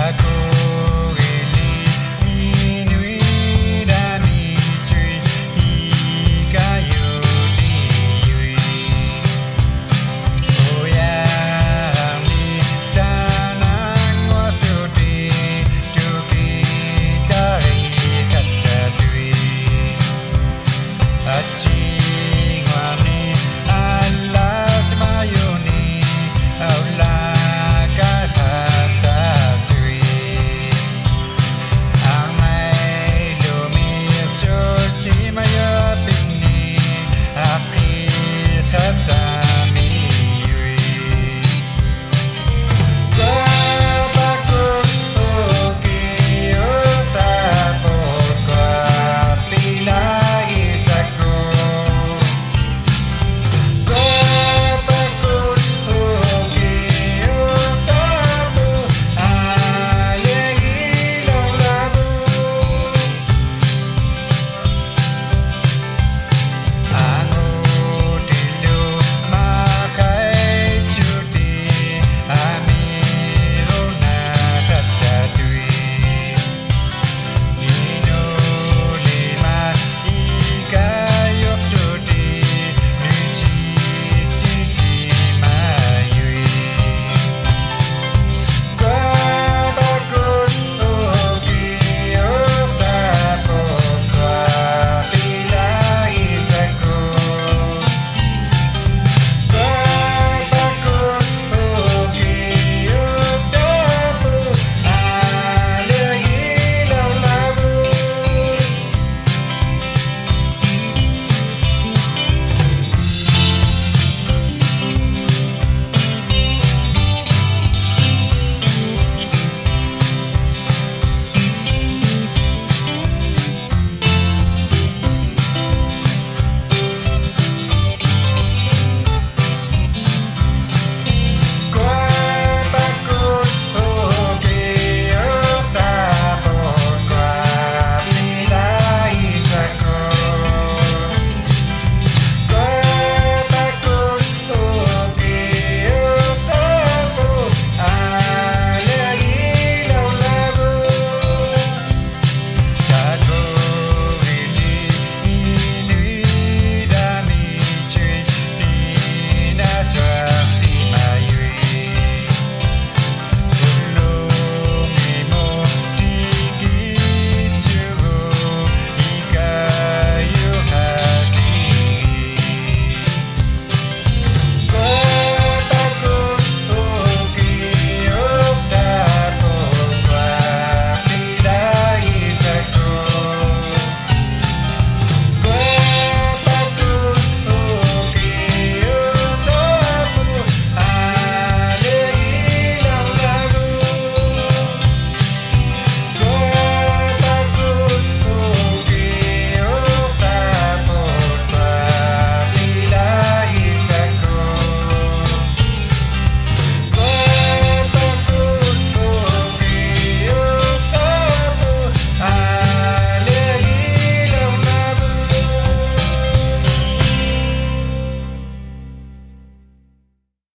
I Aku